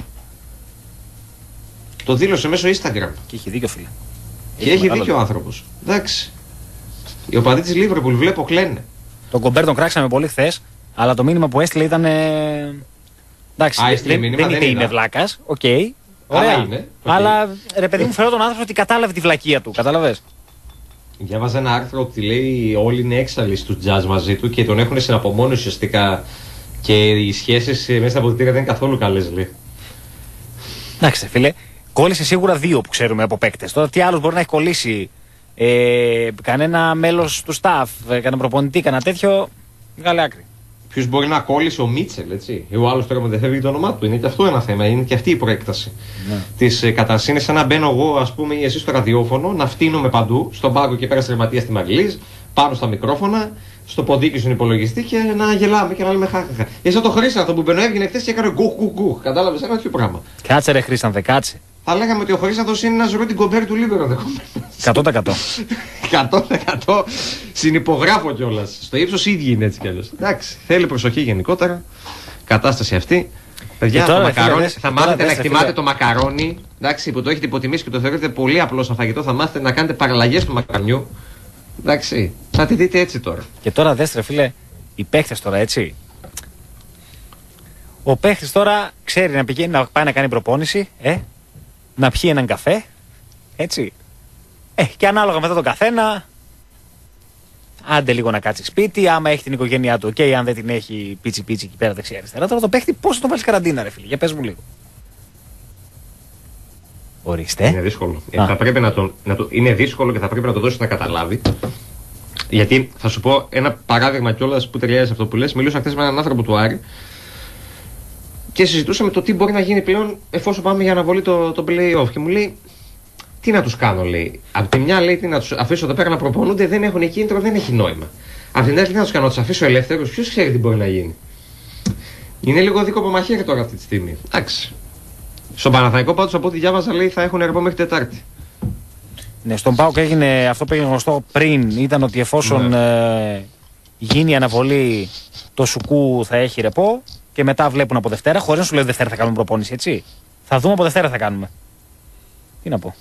Το δήλωσε μέσω Instagram. Και έχει δίκιο, φίλε. Και έχει μεγάλο δίκιο ο άνθρωπος. Εντάξει. Οι οπαδοί της Λίβερπουλ βλέπω κλαίνε. Τον Γκομπέρ τον κράξαμε πολύ χθες, αλλά το μήνυμα που έστειλε ήταν. ε, Εντάξει, Α, έστειλε δεν, μήνυμα, δεν δεν είτε είναι είδα. βλάκας. Οκ. Αλλά Ωραία. είναι, οκ. Αλλά ρε παιδί μου, φέρω τον άνθρωπος ότι κατάλαβε τη βλακεία του. Κατάλαβες. Διάβαζα ένα άρθρο ότι λέει όλοι είναι έξαλλοι του Jazz μαζί του και τον έχουν συναπομονώσει ουσιαστικά. Και οι σχέσεις μέσα στα αποδυτήρια δεν είναι καθόλου καλές, λέει. Εντάξει, φίλε. Κόλλησε σίγουρα δύο που ξέρουμε από παίκτες. Τώρα τι άλλο μπορεί να έχει κολλήσει. Ε, κανένα μέλος του staff, ε, κανένα προπονητή, κανένα τέτοιο. Μεγάλη άκρη. Ποιος μπορεί να κόλλησε ο Μίτσελ, έτσι. Ο άλλος τώρα μου δεν φεύγει το όνομά του. Είναι και αυτό ένα θέμα. Είναι και αυτή η προέκταση Ναι. της ε, κατάστασης. Είναι σαν να μπαίνω εγώ, ας πούμε, ή εσεί στο ραδιόφωνο, να φτύνομαι παντού, στον πάγκο και πέρα στη ρευματεία στη Μαγλή, πάνω στα μικρόφωνα, στο ποντίκι στον υπολογιστή και να γελάμε και να λέμε χάχαχα. Είσαι σαν το Χρήσανθο που μπαίνω έβγαινε χθες και έκανε γκουχ γκουχ γκουχ. Κατάλαβες ένα τέτοιο πράγμα. Κάτσε ρε Χρήστανθε, κάτσε. Θα λέγαμε ότι ο Χρήσανθο είναι ένας ρότι κομπέρ του Λίβερο ενδεχομένως. 100%. 100% συνυπογράφω κιόλας. Στο ύψος ίδιοι είναι έτσι κι αλλιώς. Εντάξει, θέλει προσοχή γενικότερα. Κατάσταση αυτή. Παιδιά, Και τώρα, το ρε φίλε, μακαρόνι, δες- θα τώρα μάθετε δες, να ρε εκτιμάτε φίλε. το μακαρόνι. Εντάξει, που το έχετε υποτιμήσει και το θεωρείτε πολύ απλό σαν φαγητό. Θα μάθετε να κάνετε παραλλαγές του μακαρονιού. Εντάξει, θα τη δείτε έτσι τώρα. Και τώρα δες ρε φίλε, οι παίχτες τώρα έτσι. Ο παίχτης τώρα ξέρει να πηγαίνει να πάει να κάνει προπόνηση, ε, να πιει έναν καφέ, έτσι. Ε, και ανάλογα μετά τον καθένα, άντε λίγο να κάτσει σπίτι, άμα έχει την οικογένειά του, οκ, αν δεν την έχει πίτσι πίτσι εκεί πέρα δεξιά-αριστερά. Τώρα το παίχτη πώς θα τον βάλεις καραντίνα, ρε φίλε, για πες μου λίγο. Ορίστε. Είναι δύσκολο. Ε, Α. θα πρέπει να το, να το, είναι δύσκολο και θα πρέπει να το δώσεις να καταλάβει. Γιατί θα σου πω ένα παράδειγμα κιόλας που ταιριάζει σε αυτό που λες. Μιλούσα χθες με έναν άνθρωπο του Άρη και συζητούσαμε το τι μπορεί να γίνει πλέον εφόσον πάμε για αναβολή το, το play-off. Και μου λέει, τι να τους κάνω, λέει. Απ' τη μια λέει, τι να τους αφήσω εδώ πέρα να προπονούνται, δεν έχουν κίνητρο, δεν έχει νόημα. Απ' την άλλη, τι να τους κάνω, να τους αφήσω ελεύθερους, ποιος ξέρει τι μπορεί να γίνει. Είναι λίγο δίκοπο μαχαίρι τώρα αυτή τη στιγμή. Εντάξει. Στον Παναθαϊκό πάντως από ό,τι διάβαζα λέει θα έχουν ρεπό μέχρι Τετάρτη. Ναι, στον Πάοκ έγινε αυτό που έγινε γνωστό πριν. Ήταν ότι εφόσον ε, γίνει η αναβολή, το Σουκού θα έχει ρεπό και μετά βλέπουν από Δευτέρα. Χωρίς να σου λέω Δευτέρα θα κάνουμε προπόνηση, έτσι. Θα δούμε από Δευτέρα θα κάνουμε. Τι να πω.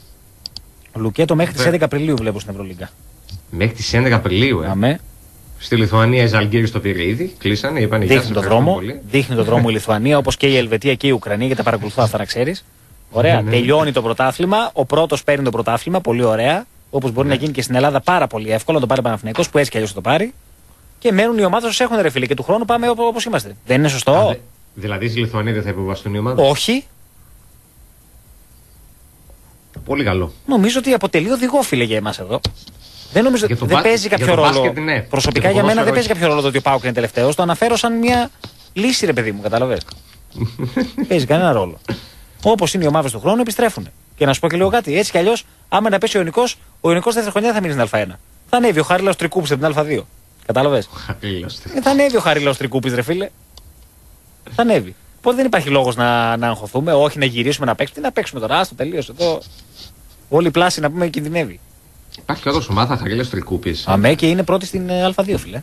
Λουκέτο μέχρι τις Ναι. 11 Απριλίου βλέπω στην Ευρωλίγκα. Μέχρι τις 11 Απριλίου, ε. Αμέ. Στη Λιθουανία η Ζαλγκύρη στο πήρε ήδη. Κλείσανε, είπαν γεια Δείχνει σας, το ευχαριστούμε δρόμο. πολύ. Δείχνει το δρόμο η Λιθουανία όπως και η Ελβετία και η Ουκρανία γιατί τα παρακολουθώ αυτά να ξέρεις. Ωραία. Ναι, ναι. Τελειώνει το πρωτάθλημα. Ο πρώτος παίρνει το πρωτάθλημα. Πολύ ωραία. Όπως μπορεί Ναι. να γίνει και στην Ελλάδα πάρα πολύ εύκολα να το πάρει ο Παναθηναϊκός που έτσι κι αλλιώς θα το πάρει. Και μένουν οι ομάδες όσο έχουν ρε φίλε. Και του χρόνου πάμε όπως είμαστε. Δεν είναι σωστό; Α, δε- Δηλαδή στη Λιθουανία δεν θα υποβαστούν οι ομάδες; Όχι. Πολύ καλό. Νομίζω ότι αποτελεί οδηγό φίλε για εμάς εδώ. Δεν νομίζω Για το δεν μπα- παίζει για κάποιο το ρόλο. μπάσκετ, ναι. Προσωπικά Για το για μένα δεν ποδόσφαιρο, παίζει κάποιο ρόλο το ότι ο Πάουκ είναι τελευταίος. Το αναφέρω σαν μια λύση, ρε παιδί μου, κατάλαβε. παίζει κανένα ρόλο. Όπως είναι οι ομάδες του χρόνου, επιστρέφουν. Και να σου πω και λίγο κάτι. Έτσι κι αλλιώς, άμα να πέσει ο Ιωνικό, ο Ιωνικό δεύτερη χρονιά θα μείνει στην Α1. Θα ανέβει ο Χαρίλαο Τρικούπη από την Α2. Κατάλαβες; Χαμήλωστε. Ε, θα ανέβει ο Χαρίλαο Τρικούπη, ρε φίλε. Θα ανέβει. Οπότε δεν υπάρχει λόγος να, να αγχωθούμε, όχι να γυρίσουμε να παίξουμε. Τι να παίξουμε τώρα, άστο τελείωσε εδώ. Όλη η πλάση να πούμε κινδυνεύει. Υπάρχει όντως ομάδα Χαρίλα Τρικούπη. Αμέ και είναι πρώτη στην ε, Α2, φίλε.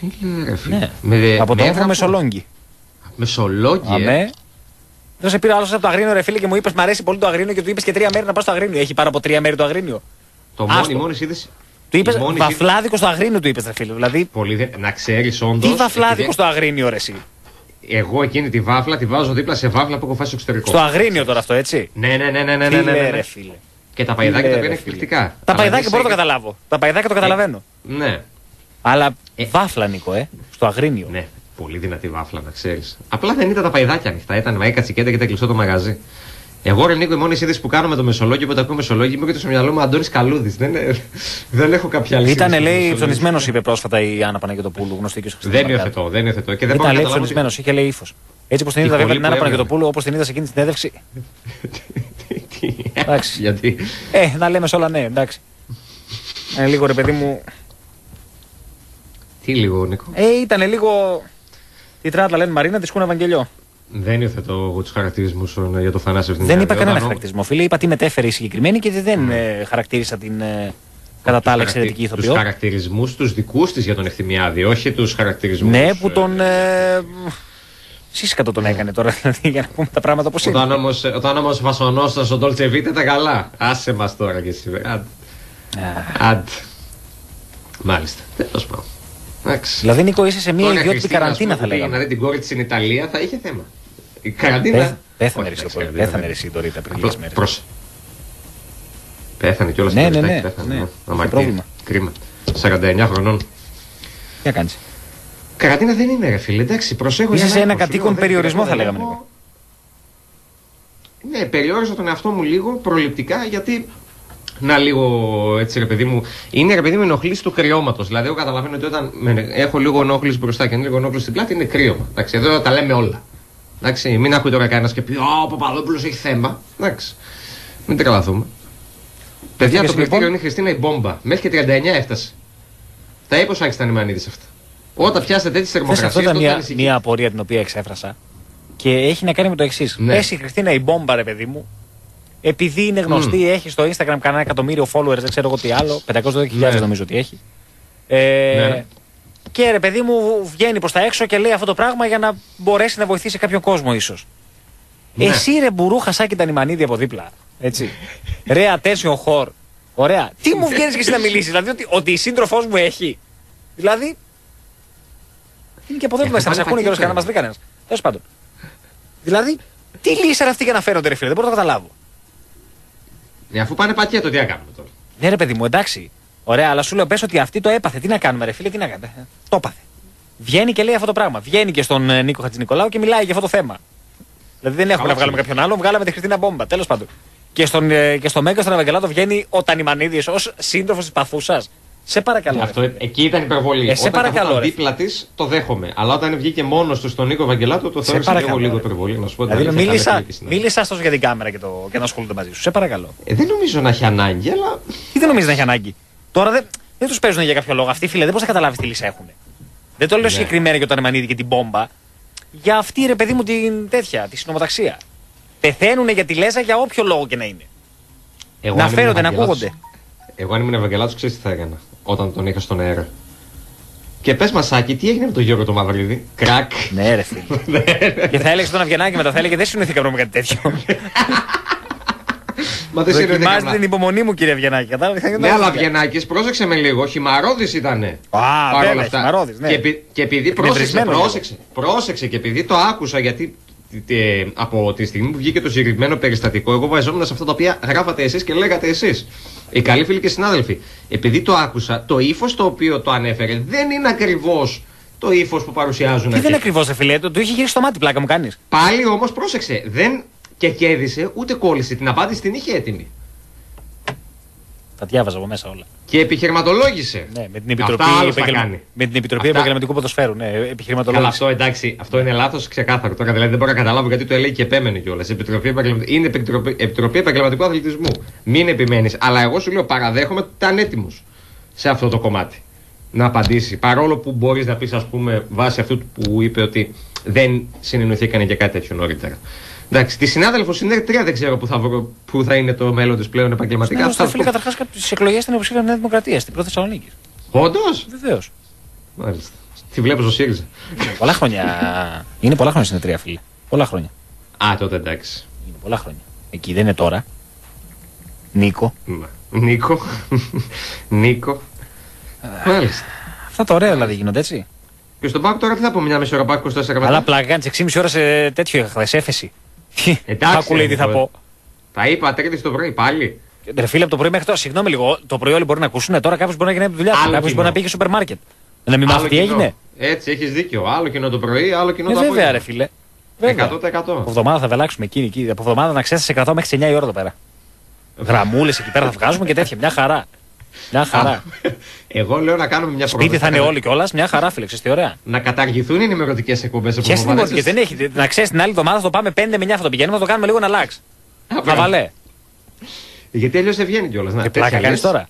Τι λέει, ρε φίλε. Ναι. Με, από με τον έδρα Όφο που- Μεσολόγγι. Μεσολόγγι. ε; Αμέ. Δεν σε πήρε άλλος από το Αγρίνιο, ρε φίλε, και μου είπες: Μ' αρέσει πολύ το Αγρίνιο και του είπες και τρία μέρη να πας στο Αγρίνιο. Έχει πάρα από τρία μέρη το Αγρίνιο. Το μόνο, Άστο. η μόνη είδηση. Του είπες η μόνη είδηση- βαφλάδικο στο Αγρίνιο, του είπες, ρε φίλε. Δηλαδή, Πολύ δεν... Να ξέρεις όντως. τι βαφλάδικο στο Αγρίνιο, ρε εσύ; Εγώ εκείνη τη βάφλα τη βάζω δίπλα σε βάφλα που έχω φάσει στο εξωτερικό. Στο Αγρίνιο τώρα αυτό, έτσι; Ναι, ναι, ναι, ναι, ναι, ναι, Φίλε, ναι, ναι. ρε φίλε. Και τα παϊδάκια Φίλε, τα οποία είναι ρε, φίλε. εκπληκτικά. Τα Αλλά παϊδάκια δεν μπορώ να το σε- καταλάβω. Τα παϊδάκια το καταλαβαίνω. Ναι, Αλλά Ε. βάφλα, Νίκο, ε. Στο Αγρίνιο. ναι. Πολύ δυνατή βάφλα, να ξέρεις. Απλά δεν ήταν τα παϊδάκια ανοιχτά. Ήταν μα έκατσε και ήταν κλειστό το μαγαζί. Εγώ ρε Νίκο, η μόνη σύνδεση που κάνω με το Μεσολόγιο που τα ακούω Μεσολόγιο μου και στο μυαλό μου Αντώνης Καλούδης. Δεν, δεν έχω κάποια άλλη Ήτανε, σύνδεση με το λέει, Μεσολόγιο. ψωνισμένος, είπε πρόσφατα η Άννα Παναγιοτοπούλου, γνωστή και στο Δεν υιοθετώ, δεν υιοθετώ. Και δεν Ήταν, μπορώ να λέει, καταλάβω. ψωνισμένος, είχε λέει ύφος. Έτσι όπως την Η είδα, βέβαια, φωλή την που Άννα έβγαλε. Παναγιοτοπούλου, όπως την είδα σε εκείνη την συνέντευξη. τι- τι- Εντάξει. Γιατί. Ε, να λέμε σε όλα ναι, εντάξει. Ε, λίγο ρε παιδί μου. Τι λίγο, Νίκο; Ε, ήταν λίγο. Τι τράτλα λένε Μαρίνα, τη σκούνα Ευαγγελιό. Δεν υιοθετώ εγώ τους χαρακτηρισμούς για το θανάσιο στην Δεν Ιταλία. είπα κανένα Όταν ο- χαρακτηρισμό. Φίλε, είπα τι μετέφερε η συγκεκριμένη και δεν ε, χαρακτήρισα την ε, κατά τα άλλα εξαιρετική Του ηθοποιό. χαρακτηρισμούς τους δικούς της για τον Ευθυμιάδη, όχι τους χαρακτηρισμούς. Ναι, που τον. Ε, Σύσκατο τον έκανε τώρα, δηλαδή, για να πούμε τα πράγματα όπως Όταν είναι. όμως όταν όμως φασωνόσασταν στον Dolce Vita τα καλά. Άσε μας τώρα κι εσύ. βρε. Άντε. Άντε. Μάλιστα. Τέλος πάντων. Εντάξει. Δηλαδή, Νίκο, είσαι σε μια Τώρα, ιδιότητη Χριστίνα, καραντίνα, ας θα πούμε, πήγε λέγαμε. Να δει την κόρη της στην Ιταλία θα είχε θέμα. Η καραντίνα. Πέθ- Πέθανε Όχι, ρε εντάξει, εσύ, καραντίνα, πέθανε ναι. ρε εσύ τώρα πριν Απλώς λίγες μέρες. προς- Πέθανε κιόλας Ναι, ναι, ναι, ναι. Είχε πρόβλημα. Κρίμα. 49 χρονών. Τι να κάνεις; Καραντίνα δεν είναι, ρε φίλε. Εντάξει, προσέχω. Είσαι για σε να ένα έχω, σου κατοίκον λέω, δεν περιορισμό, πειράζει, θα δεν λέγαμε, έχω. Ναι, περιόριζα τον εαυτό μου λίγο προληπτικά γιατί. Να λίγο έτσι ρε παιδί μου. Είναι ρε παιδί μου ενοχλήσει του κρυώματος. Δηλαδή, εγώ καταλαβαίνω ότι όταν με- έχω λίγο ενόχληση μπροστά και λίγο ενόχληση στην πλάτη είναι κρύωμα. Εντάξει, εδώ τα λέμε όλα. Εντάξει, μην ακούει τώρα κανένας και πει Ω, ο Παπαδόπουλος έχει θέμα. Εντάξει. Μην τρελαθούμε. Παιδιά, Έφτιαξες το πληκτήριο λοιπόν; είναι η Χριστίνα η μπόμπα. Μέχρι και 39 έφτασε. Τα είπε ο Σάκης Τανιμανίδη αυτά. Όταν πιάσετε τέτοιε Θες, θερμοκρασίες. αυτό ήταν μια, μια απορία την οποία εξέφρασα και έχει να κάνει με το εξής. Ναι. Εσύ, Χριστίνα, η μπόμπα, ρε παιδί μου, επειδή είναι γνωστή, έχει στο Instagram κανένα εκατομμύριο followers, δεν ξέρω εγώ τι άλλο, 512.000 Ναι. νομίζω ότι έχει. Ε, Ναι, ναι. Και ρε παιδί μου βγαίνει προς τα έξω και λέει αυτό το πράγμα για να μπορέσει να βοηθήσει κάποιον κόσμο ίσως. Ναι. Εσύ ρε μπουρού χασάκι τα νημανίδι από δίπλα. Έτσι. ρε attention whore. Ωραία. Τι μου βγαίνεις και εσύ να μιλήσεις, Δηλαδή ότι, ότι η σύντροφός μου έχει. Δηλαδή. Είναι και από εδώ που Έχουν μέσα, να σε πάνε ακούνε κιόλα πακέτο, κανένα, μας βρει κανένας. Τέλος πάντων. Δηλαδή, τι λύση είναι αυτή για να φέρονται, ρε φίλε, δεν μπορώ να το καταλάβω. Ναι, αφού πάνε πακέτο, τι να κάνουμε τώρα. Ναι, ρε παιδί μου, εντάξει. Ωραία, αλλά σου λέω πες ότι αυτή το έπαθε. Τι να κάνουμε, ρε φίλε, τι να κάνουμε. Ε, Το έπαθε. Βγαίνει και λέει αυτό το πράγμα. Βγαίνει και στον ε, Νίκο Χατζηνικολάου και μιλάει για αυτό το θέμα. Δηλαδή δεν έχουμε Καλά, να βγάλουμε φίλε. κάποιον άλλον, βγάλαμε τη Χριστίνα Μπόμπα. Τέλος πάντων. Και, στον, ε, και στο Μέγκα στον Ευαγγελάτο βγαίνει ο Τανιμανίδης ως σύντροφος της παθούσας. Σε παρακαλώ. ρε Αυτό, φίλε. εκεί ήταν υπερβολή. Ε, σε Όταν παρακαλώ, καθόταν ρε. δίπλα της, το δέχομαι. Αλλά όταν βγήκε μόνος του στον Νίκο Βαγγελάτο, το Σε θεώρησα και εγώ παρακαλώ, λίγο ρε. υπερβολή. Να σου πω την Δηλαδή αλήθεια, μίλησα, καλά φίλη της, ναι. μίλησα τόσο για την κάμερα και, το, και να ασχολούνται μαζί σου. Σε παρακαλώ. Ε, δεν νομίζω να έχει ανάγκη, αλλά. Τι δεν νομίζει να έχει ανάγκη. Τώρα δεν, δεν τους παίζουν για κάποιο λόγο. Αυτοί φίλε δεν μπορείς να καταλάβεις τι λύση έχουν. Δεν το λέω Ναι. συγκεκριμένα για τον Τανιμανίδη και την μπόμπα. Για αυτή ρε παιδί μου την τέτοια, τη συνομοταξία. Πεθαίνουν για τη λέζα για όποιο λόγο και να είναι. Εγώ, να αν ήμουν φέρονται, να Ευαγγελάτος- ακούγονται. Εγώ αν ήμουν Ευαγγελάτος, ξέρεις τι θα έκανα όταν τον είχα στον αέρα. Και πες μας, Σάκη, τι έγινε με τον Γιώργο το Μαυρίδη; Κρακ. Ναι, ρε φίλε. και θα έλεγε τον Αυγενάκη μετά, θα έλεγε Δεν συνοηθήκα να βρούμε κάτι τέτοιο. Μα δεν συνέβη Δοκιμάζετε κανένα. την υπομονή μου, κύριε Αυγενάκη. Κατάλαβες. θα Ναι, γινόταν αλλά τέτοια. Βγενάκη, πρόσεξε με λίγο. Χυμαρόδης ήτανε. Παρ' βέβαια, όλα αυτά. χυμαρώδης, ναι. Και, επει- και επειδή πρόσεξε, Εκνευρισμένος λίγο. πρόσεξε, πρόσεξε και επειδή το άκουσα γιατί ε, από τη στιγμή που βγήκε το συγκεκριμένο περιστατικό, εγώ βαζόμουν σε αυτά τα οποία γράφατε εσείς και λέγατε εσείς. Οι καλοί φίλοι και συνάδελφοι. Επειδή το άκουσα, το ύφος το οποίο το ανέφερε δεν είναι ακριβώς το ύφος που παρουσιάζουν Τι δεν εκεί. είναι ακριβώς, ρε φίλε. Του του είχε γυρίσει το μάτι, πλάκα μου κάνεις. Πάλι όμως πρόσεξε. Δεν και κέρδισε ούτε κόλλησε. Την απάντηση την είχε έτοιμη. Τα διάβαζα από μέσα όλα. Και επιχειρηματολόγησε. Ναι, με την Επιτροπή, Αυτά άλλος θα Επαγγελμα- κάνει. με την Επιτροπή Αυτά- Επαγγελματικού Ποδοσφαίρου. Ναι, Καλά, επιχειρηματολόγηση. αυτό εντάξει, αυτό είναι λάθος ξεκάθαρο. Τώρα δηλαδή δεν μπορώ να καταλάβω γιατί το έλεγε και επέμενε κιόλας. Επιτροπή Επαγγελματικού- Είναι Επιτροπή, Επιτροπή Επαγγελματικού Αθλητισμού. Μην επιμένεις. Αλλά εγώ σου λέω παραδέχομαι ότι ήταν έτοιμος σε αυτό το κομμάτι να απαντήσει. Παρόλο που μπορείς να πεις, ας πούμε, βάσει αυτού που είπε ότι δεν συνεννοηθήκανε για κάτι τέτοιο νωρίτερα. Εντάξει, τη συνάδελφο συνέρτρια δεν ξέρω που θα, βρω, που θα είναι το μέλλον της πλέον επαγγελματικά. Ναι, Θα φίλε, καταρχάς τι εκλογές στην υποψήφια Νέα Δημοκρατία, στην πρώτη Θεσσαλονίκη. Όντως; Βεβαίως. Μάλιστα. Τη βλέπω στο ΣΥΡΙΖΑ. πολλά χρόνια. Είναι πολλά χρόνια στην εταιρεία, φίλε. Πολλά χρόνια. Α, τότε εντάξει. Είναι πολλά χρόνια. Εκεί δεν είναι τώρα. Νίκο. Μα, Νίκο. Νίκο. Μάλιστα. Αυτά τα ωραία δηλαδή γίνονται έτσι. Και στον Πάκο τώρα τι θα πούμε, μια μισή ώρα Πάκο 24 μετά. Αλλά πλάκα κάνεις 6,5 ώρα σε τέτοιο είχα χθες έφεση. Εντάξει, Άκου λέει τι θα ρε, πω. Τα είπα τρίτη το πρωί πάλι. Ρε φίλε από το πρωί μέχρι τώρα, συγγνώμη λίγο, το πρωί όλοι μπορεί να ακούσουν. Τώρα κάποιος μπορεί να γίνει από τη δουλειά του. Άλλο Κάποιος κοινό. μπορεί να πήγε στο σούπερ μάρκετ. Να μην μάθει Άλλο τι κοινό. έγινε. Έτσι, έχεις δίκιο. Άλλο κοινό το πρωί, άλλο κοινό Ε, το βέβαια, ρε απόγευμα. φίλε. Βέβαια. 100%. Από εβδομάδα θα βελάξουμε εκείνη. εκεί. Από εβδομάδα να ξέρεις, σε κρατάω μέχρι τι 9 η ώρα εδώ πέρα. Γραμμούλες εκεί πέρα θα βγάζουμε και τέτοια. Μια χαρά. Μια χαρά. Εγώ λέω να κάνουμε μια Σπίτι πρόταση. θα είναι όλοι κιόλας. Μια χαρά, φίλε. Ξέρεις τι ωραία. Να καταργηθούν οι ενημερωτικές εκπομπές από Ποιε είναι οι μορφέ, δεν έχει. Να ξέρεις την άλλη εβδομάδα θα το πάμε 5 με 9 θα το πηγαίνουμε, θα το κάνουμε λίγο να αλλάξει. Χαβαλέ. Γιατί αλλιώς δεν βγαίνει κιόλας. Και πλάκα κάνεις τώρα.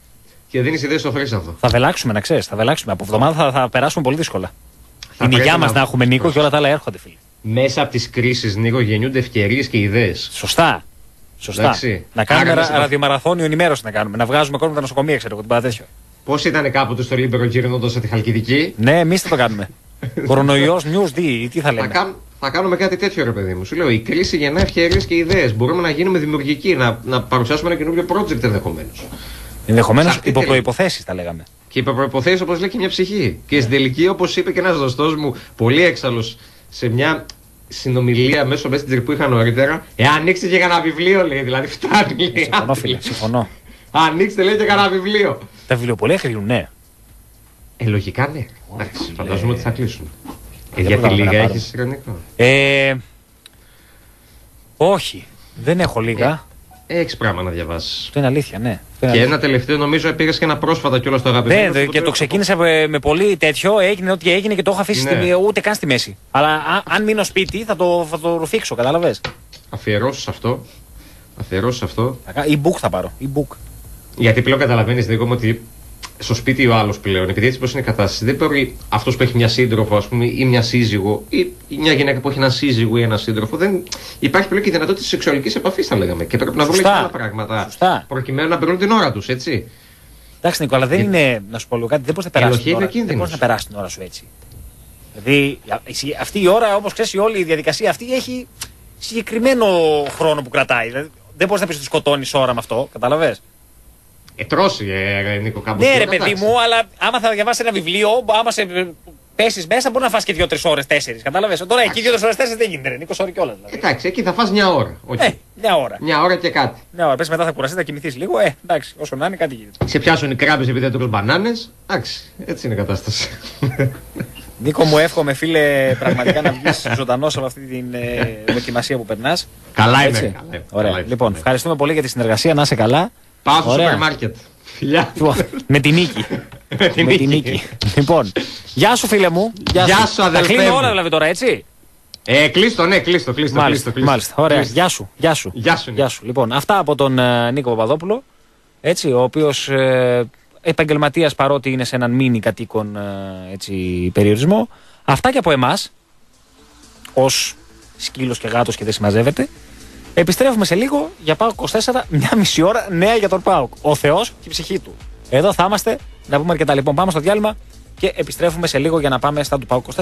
Και δίνεις ιδέες στο Χρήσανθο. Θα βελάξουμε, να ξέρεις. Θα βελάξουμε. Από εβδομάδα θα, θα περάσουμε πολύ δύσκολα. Θα Την υγεία πρέπει μας να- να έχουμε Νίκο και όλα τα άλλα έρχονται, φίλε. Μέσα από τις κρίσεις, Νίκο, γεννιούνται ευκαιρίες και ιδέες. Σωστά. Σωστά. Εντάξει. Να κάνουμε Άρα, ρα, μέσα- ραδιομαραθώνιο ενημέρωση να κάνουμε. Να βγάζουμε κόσμο από τα νοσοκομεία, ξέρω εγώ, την πάρα τέτοιο. Πώς ήταν κάποτε στο Λίμπερο γυρνώντας τη Χαλκιδική; Ναι, εμείς θα το κάνουμε. Κορονοϊός, news, τι, τι θα Θα, λέμε. κάν, θα κάνουμε κάτι τέτοιο, ρε παιδί μου. Σου λέω: Η κρίση γεννά ευκαιρίες και ιδέες. Μπορούμε να γίνουμε δημιουργικοί, να, να παρουσιάσουμε ένα καινούριο project ενδεχομένως. Ενδεχομένως Σε αυτή υπό τη- προϋποθέσεις τα λέγαμε. Και υπό προϋποθέσεις όπως λέει και μια ψυχή. Και στην τελική, όπως είπε και ένας γνωστός μου, πολύ έξαλλος σε μια συνομιλία μέσω Messenger που είχα νωρίτερα, Ε, ανοίξτε και κανένα βιβλίο, λέει. Δηλαδή φτάνει, λέει. Συμφωνώ, άντε, φίλε. λέει. Συμφωνώ. Ανοίξτε, λέει, και κανένα βιβλίο. Τα βιβλιοπολία κλείνουν, ναι. Ε, λογικά ναι. Εντάξει, φαντάζομαι ότι θα κλείσουν. Ε, δεν γιατί προλάβαμε να λίγα πάρουμε. έχεις ηρωνικό. Ε, όχι, δεν έχω λίγα. Έχεις πράγμα να διαβάσεις. Αυτό είναι αλήθεια, ναι. Αυτό είναι Και αλήθεια. ένα τελευταίο, νομίζω, πήγε και ένα πρόσφατα κιόλας στο αγαπημένο. Ναι, σου, δε- και το οποίο- ξεκίνησα με, με πολύ τέτοιο, έγινε ό,τι έγινε και το έχω αφήσει Ναι. στη- ούτε καν στη μέση. Αλλά α- αν μείνω σπίτι θα το, θα το ρουφήξω, κατάλαβες; Αφιερώσεις αυτό. Αφιερώσεις αυτό. E-book θα πάρω. E-book. Γιατί πλέον καταλαβαίνεις, Νίκο μου, ότι στο σπίτι ο άλλος πλέον, επειδή έτσι πώ είναι η κατάσταση, δεν μπορεί αυτός που έχει μια σύντροφο, ας πούμε, ή μια σύζυγο, ή ή μια γυναίκα που έχει ένα σύζυγο ή ένα σύντροφο, δεν υπάρχει πλέον και η δυνατότητα της σεξουαλικής επαφής, θα λέγαμε. Και πρέπει να βρουν και Σωστά. άλλα πράγματα. Σωστά. Προκειμένου να περνούν την ώρα τους, έτσι. Εντάξει, Νίκο, αλλά δεν Ε, είναι. Να σου πω λίγο κάτι, δεν μπορείς να περάσεις. ελοχεύει Την ώρα, ο κίνδυνος. δεν μπορείς να περάσεις την ώρα σου έτσι. Δηλαδή, α- εσύ- αυτή η ώρα, όπως ξέρεις, όλη η διαδικασία αυτή έχει συγκεκριμένο χρόνο που κρατάει. Δηλαδή, δεν μπορείς να πεις ότι σκοτώνεις ώρα με αυτό, κατάλαβες; Ε, τρώσει, ε, ε, Νίκο, κάπου. Ναι, εκεί, ρε εντάξει. παιδί μου, αλλά άμα θα διαβάσει ένα βιβλίο, άμα σε πέσεις μέσα, μπορεί να φας και δύο-τρει ώρες, τέσσερις. Κατάλαβες; Τώρα εκεί δύο-τρει ώρες, τέσσερις δεν γίνεται. ρε, 20 ώρε κιόλας. Δηλαδή. Εντάξει, εκεί θα φας μια ώρα. Όχι. Ε, μια ώρα. Μια ώρα και κάτι. Μια ώρα. Πες μετά θα κουραστείς, θα κοιμηθείς λίγο. Ε, εντάξει, όσο να είναι, κάτι γίνεται. Σε πιάσουν οι κράβες επειδή δεν τρως μπανάνες. Εντάξει, έτσι είναι η κατάσταση. Νίκο, μου εύχομαι, φίλε, πραγματικά να βγεις ζωντανός από αυτή την ε, δοκιμασία που περνάς. Καλά είμαι. καλά είμαι, Ωραία. καλά είμαι. λοιπόν, ευχαριστούμε πολύ για τη συνεργασία. Να είσαι καλά. Πάω στο Ωραία. σούπερ μάρκετ. Φιλιά. Λοιπόν, με την νίκη. Με την με την νίκη. νίκη. λοιπόν, γεια σου, φίλε μου. Γεια σου, Τα αδελφέ κλείνω μου. όλα δηλαδή τώρα, έτσι; Ε, κλείστο, ναι, κλείστο, κλείστο. Μάλιστα, κλείστο, κλείστο. μάλιστα. Ωραία. Κλείστο. Γεια σου. Γεια σου. Γεια σου, Νίκο. Λοιπόν, αυτά από τον ε, Νίκο Παπαδόπουλο. Έτσι, ο οποίος ε, επαγγελματίας παρότι είναι σε έναν μήνυ κατοίκον ε, έτσι, περιορισμό. Αυτά και από εμάς, ως σκύλος και γάτος και δεν συμμαζεύεται. Επιστρέφουμε σε λίγο για ΠΑΟΚ 24, μια μισή ώρα νέα για τον ΠΑΟΚ. Ο Θεός και η ψυχή του. Εδώ θα είμαστε, να πούμε αρκετά λοιπόν. Πάμε στο διάλειμμα και επιστρέφουμε σε λίγο για να πάμε στα του ΠΑΟΚ 24.